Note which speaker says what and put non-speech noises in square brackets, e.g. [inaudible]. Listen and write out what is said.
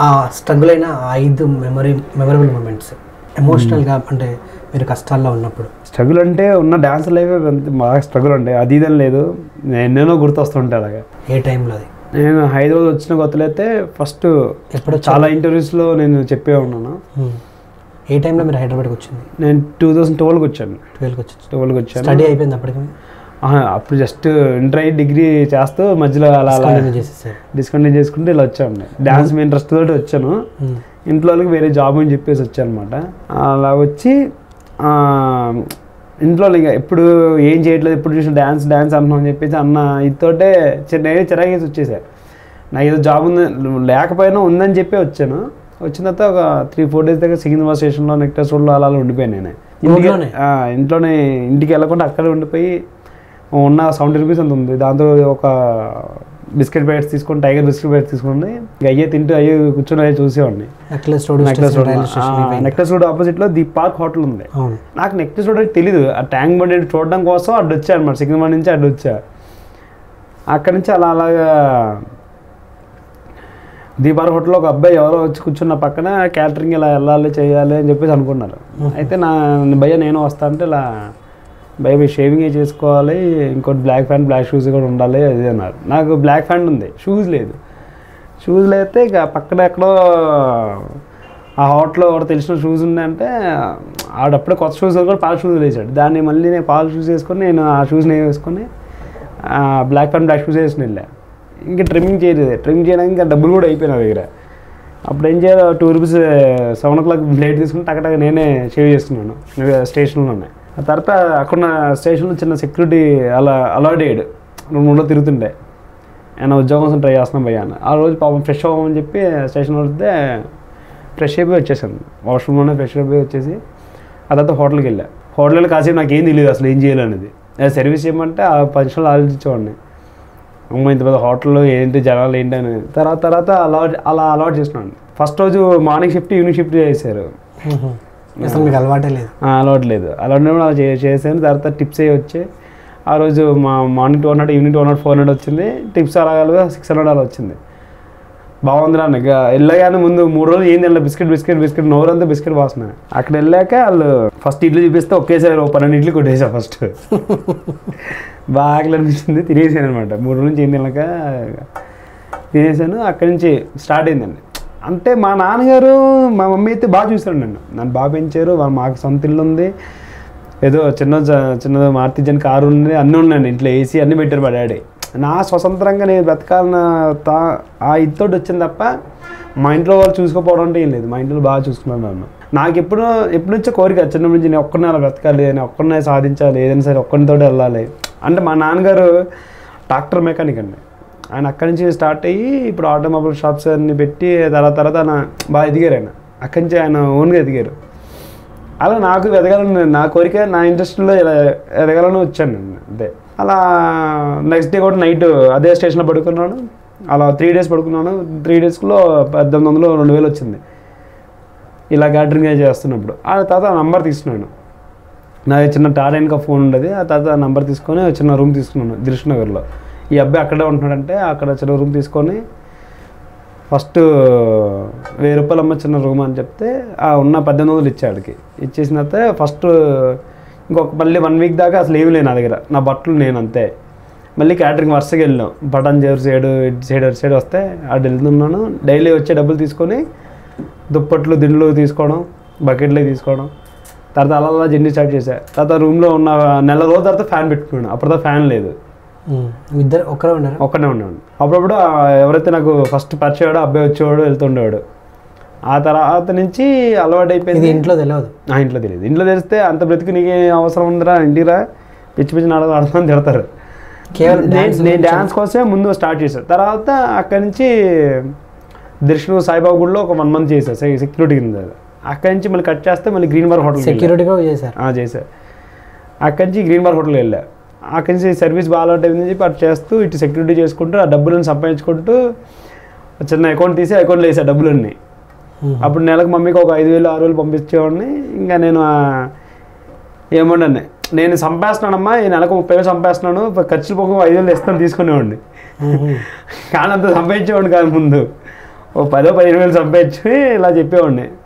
Speaker 1: ఆ స్ట్రగుల్ అయిన ఆ ఐదు మెమరీ మెమరబుల్ మూమెంట్స్ ఎమోషనల్గా అంటే మీరు కష్టాల్లో ఉన్నప్పుడు.
Speaker 2: స్ట్రగుల్ అంటే ఉన్న డ్యాన్స్ లైఫ్ బాగా స్ట్రగుల్ ఉండే అది ఇదని లేదు. ఎన్నెన్నో గుర్తొస్తుంటాయి అలాగా.
Speaker 1: ఏ టైంలో అది?
Speaker 2: నేను హైదరాబాద్ వచ్చిన కొత్తలో అయితే ఫస్ట్
Speaker 1: ఎప్పుడు
Speaker 2: చాలా ఇంటర్వ్యూస్లో నేను చెప్పే ఉన్నాను.
Speaker 1: Hmm. ఏ టైంలో మీరు హైదరాబాద్కి వచ్చింది?
Speaker 2: నేను టూ థౌసండ్ ట్వెల్వ్కి వచ్చాను.
Speaker 1: ట్వెల్వ్కి వచ్చి
Speaker 2: ట్వెల్వ్కి వచ్చాను.
Speaker 1: స్టడీ అయిపోయింది అప్పటికి?
Speaker 2: అప్పుడు జస్ట్ ఇంటర్ అయ్యి డిగ్రీ చేస్తూ మధ్యలో అలా అలా డిస్కంటిన్యూ చేసుకుంటే ఇలా వచ్చాను. డ్యాన్స్ మీ ఇంట్రెస్ట్ తోటి వచ్చాను.
Speaker 1: Hmm.
Speaker 2: ఇంట్లో వాళ్ళకి వేరే జాబ్ అని చెప్పేసి వచ్చాను అనమాట అలా వచ్చి ఇంట్లో ఇంకా ఎప్పుడు ఏం చేయట్లేదు ఎప్పుడు చూసిన డ్యాన్స్ డ్యాన్స్ అంటున్నాం అని చెప్పేసి అన్న ఇతోటే చిన్న నేనే చిరాకేసి వచ్చేసా. నాకు ఏదో జాబ్ ఉంది లేకపోయినా ఉందని చెప్పి వచ్చాను. వచ్చిన తర్వాత ఒక త్రీ ఫోర్ డేస్ దగ్గర సికింద్రాబాద్ స్టేషన్లో నెక్టర్స్ రోడ్లో అలా అలా ఉండిపోయాను నేను. ఇంట్లోనే ఇంటికి వెళ్ళకుండా అక్కడే ఉండిపోయి ఉన్న సెవెంటీ రూపీస్ అంత ఉంది. దాంతో ఒక బిస్కెట్ ప్యాకెట్స్ తీసుకొని టైగర్ బిస్కెట్ ప్యాకెట్స్ తీసుకుని ఇక అయ్యే తింటూ అయ్యే కూర్చొని అయ్యే చూసేవాడిని.
Speaker 1: Necklace Road
Speaker 2: Necklace Road. Necklace Road ఆపోజిట్లో ది పార్క్ హోటల్ ఉంది. నాకు నెక్లెస్ రోడ్ అంటే తెలీదు. ఆ ట్యాంక్ బండి చూడడం కోసం అడ్డు వచ్చా అనమాట సికింద్రాబాద్ నుంచి అడ్డు వచ్చా. అక్కడి నుంచి అలా అలాగా దీపార్ హోటల్లో ఒక అబ్బాయి ఎవరో వచ్చి కూర్చున్న పక్కన క్యాటరింగ్ ఇలా వెళ్ళాలి చేయాలి అని చెప్పేసి అనుకున్నారు. అయితే నా భయ్య నేను వస్తా అంటే ఇలా భయ్య మీరు షేవింగ్ చేసుకోవాలి ఇంకోటి బ్లాక్ ప్యాంట్ బ్లాక్ షూస్ కూడా ఉండాలి అది అన్నారు. నాకు బ్లాక్ ప్యాంట్ ఉంది షూస్ లేదు. షూస్ లేకపోతే ఇక పక్కన ఎక్కడో ఆ హోటల్లో ఒకటి తెలిసిన షూస్ ఉందంటే ఆడప్పుడే కొత్త షూస్ కూడా పాల షూస్ వేసాడు దాన్ని మళ్ళీ నేను పాల షూస్ వేసుకొని నేను ఆ షూస్ నేను వేసుకొని బ్లాక్ ప్యాంట్ బ్లాక్ షూస్ వేసుకుని వెళ్ళా. ఇంకా ట్రిమ్మింగ్ చేయలేదు. ట్రిమ్మింగ్ చేయడానికి ఇంకా డబ్బులు కూడా అయిపోయినా దగ్గర. అప్పుడు ఏం చేయాలి two rupees seven o'clock plate తీసుకుని టక్కటక్క నేనే షేవ్ చేసుకున్నాను స్టేషన్లోనే ఉన్నాయి తర్వాత అక్కడ స్టేషన్లో చిన్న సెక్యూరిటీ అలా అలర్ట్ అయ్యాడు. రెండు మూడులో తిరుగుతుండే. ఆయన ఉద్యోగం కోసం ట్రై చేస్తున్నాం భయ్యా అని ఆ రోజు పాపం ఫ్రెష్ అవ్వమని చెప్పి స్టేషన్ వస్తే ఫ్రెష్ అయిపోయి వచ్చేసాను. వాష్రూమ్లోనే ఫ్రెష్ అయిపోయి వచ్చేసి ఆ తర్వాత హోటల్కి వెళ్ళా. హోటల్లో కాసేపు నాకు ఏం తెలియదు అసలు ఏం చేయాలనేది సర్వీస్ చేయమంటే ఆ పది ఆలోచించేవాడిని. అమ్మ ఇంత పెద్ద హోటల్లో ఏంటి జనాలు ఏంటి అని. తర్వాత తర్వాత అలవాటు అలా అలవాటు చేసినాను ఫస్ట్ రోజు మార్నింగ్ షిఫ్ట్ ఈవినింగ్ షిఫ్ట్ చేశారు.
Speaker 1: అసలు మీకు అలవాటే లేదు.
Speaker 2: అలవాటు లేదు. అలవాటు అలా చే- చేశాను తర్వాత టిప్స్ అయ్యి వచ్చాయి ఆ రోజు మా morning two hundred evening two hundred four hundred వచ్చింది. టిప్స్ అలాగా సిక్స్ హండ్రెడ్ అలా వచ్చింది. బాగుందిరా అన్న ఇక వెళ్ళగానే ముందు మూడు రోజులు ఏం తినలేదు. బిస్కెట్ బిస్కెట్ బిస్కెట్ నోరంతా బిస్కెట్ వాసన. అక్కడ వెళ్ళాక వాళ్ళు ఫస్ట్ ఇడ్లీ చూపిస్తే ఒకేసారి ఓ పన్నెండు ఇడ్లీ కొట్టేసా ఫస్ట్. [laughs] బాగా అనిపించింది. తినేసాను అనమాట మూడు రోజుల నుంచి ఏం తినక తినేసాను. అక్కడి నుంచి స్టార్ట్ అయిందండి. అంటే మా నాన్నగారు మా మమ్మీ అయితే బాగా చూశారు నన్ను. నన్ను బాగా పెంచారు వాళ్ళు మాకు సొంత ఇల్లు ఉంది. ఏదో చిన్న చిన్న మార్తిజన్ కారు ఉంది అన్నీ ఉన్నాయండి ఇంట్లో ఏసీ అన్నీ పెట్టారు మా డాడీ. నా స్వతంత్రంగా నేను బ్రతకాలన్న తా ఆ ఇత్తోటి వచ్చింది తప్ప మా ఇంట్లో వాళ్ళు చూసుకోపోవడం అంటే ఏం లేదు. మా ఇంట్లో బాగా చూసుకున్నాను నన్ను. నాకు ఎప్పుడు ఎప్పుడు నుంచో కోరిక చిన్న నుంచి నేను ఒక్కరినే అలా బ్రతకాలి నేను ఒక్కరినే సాధించాలి ఏదైనా సరే ఒక్కరితో వెళ్ళాలి. అంటే మా నాన్నగారు ట్రాక్టర్ మెకానిక్ అండి. ఆయన అక్కడి నుంచి స్టార్ట్ అయ్యి ఇప్పుడు ఆటోమొబైల్ షాప్స్ అన్ని పెట్టి తర్వాత తర్వాత ఆయన బాగా ఎదిగారు ఆయన. అక్కడి నుంచి ఆయన ఓన్గా ఎదిగారు. అలా నాకు ఎదగాలని నా కోరిక నా ఇంట్రెస్ట్లో ఇలా ఎదగాలని వచ్చాను నేను అంతే. అలా నెక్స్ట్ డే కూడా నైట్ అదే స్టేషన్లో పడుకున్నాను. అలా త్రీ డేస్ పడుకున్నాను. త్రీ డేస్లో పద్దెనిమిది వందలు రెండు వేలు వచ్చింది. ఇలా క్యాటరింగ్ చేస్తున్నప్పుడు. ఆ తర్వాత నంబర్ తీసుకున్నాను. నాకు చిన్న టాటా ఇంకా ఫోన్ ఉండేది. ఆ తర్వాత ఆ నంబర్ తీసుకొని చిన్న రూమ్ తీసుకున్నాను దిల్ష్ నగర్లో ఈ అబ్బాయి అక్కడే ఉంటున్నాడంటే అక్కడ చిన్న రూమ్ తీసుకొని ఫస్ట్ వెయ్యి రూపాయలు అమ్మ చిన్న రూమ్ అని చెప్తే ఆ ఉన్న పద్దెనిమిది వందలు ఇచ్చాడికి ఇచ్చేసిన తర్వాత ఫస్ట్ ఇంకొక మళ్ళీ వన్ వీక్ దాకా అసలు ఏమి లేవు నా దగ్గర. నా బట్టలు నేను అంతే. మళ్ళీ క్యాటరింగ్ వరుసగా వెళ్ళాం బటన్ చేరు సైడ్ ఇటు సైడ్ అటు సైడ్ వస్తే అటు వెళ్తున్నాను డైలీ వచ్చే డబ్బులు తీసుకొని దుప్పట్లు దిండ్లు తీసుకోవడం బకెట్లే తీసుకోవడం. తర్వాత అలా అలా జర్నీ స్టార్ట్ చేశా. తర్వాత రూమ్లో ఉన్న నెల రోజుల తర్వాత ఫ్యాన్ పెట్టుకున్నాను అప్పుడు ఫ్యాన్ లేదు.
Speaker 1: ఇద్దరు ఒక్కరే ఉన్నారు?
Speaker 2: ఒక్కనే ఉన్నాడు. అప్పుడప్పుడు ఎవరైతే నాకు ఫస్ట్ పరిచయాడో అబ్బాయి వచ్చేవాడు వెళ్తుండేవాడు ఆ తర్వాత నుంచి అలవాటు అయిపోయింది
Speaker 1: ఇంట్లో తెలియదు
Speaker 2: ఆ ఇంట్లో తెలియదు ఇంట్లో తెలిస్తే అంత బ్రతికి నీకే అవసరం ఉందిరా ఇంటిరా పిచ్చి పిచ్చి నాటకం ఆడతామని తిడతారు.
Speaker 1: కేవలం
Speaker 2: నేను- డ్యాన్స్ కోసమే ముందు స్టార్ట్ చేశాను తర్వాత అక్కడి నుంచి దర్శనం సాయిబాబా గుడిలో ఒక వన్ మంత్ చేశా సెక్యూరిటీ కింద. అక్కడి నుంచి మళ్ళీ కట్ చేస్తే మళ్ళీ గ్రీన్ బార్ హోటల్
Speaker 1: సెక్యూరిటీ కూడా చేశారు.
Speaker 2: ఆ, చేశా. అక్కడి నుంచి గ్రీన్ బార్ హోటల్కి వెళ్ళా. అక్కడి నుంచి సర్వీస్ బాగా అలవాటు అయిందని చెప్పి అటు చేస్తూ ఇటు సెక్యూరిటీ చేసుకుంటూ ఆ డబ్బులను సంపాదించుకుంటూ చిన్న అకౌంట్ తీసి అకౌంట్లో వేసా డబ్బులన్నీ. అప్పుడు నెలకు మమ్మీకి ఒక ఐదు వేలు ఆరు వేలు పంపించేవాడిని. ఇంకా నేను ఆ, ఏమండండి నేను సంపేస్తున్నానమ్మా ఈ నెలకు ముప్పై వేలు సంపేస్తున్నాను ఖర్చులు పోక ఐదు వేలు ఇస్తాను తీసుకునేవాడిని. [laughs] కానీ అంత సంపాదించేవాడిని కాదు ముందు. ఓ పదో పదిహేను వేలు చంపేసి ఇలా చెప్పేవాడిని.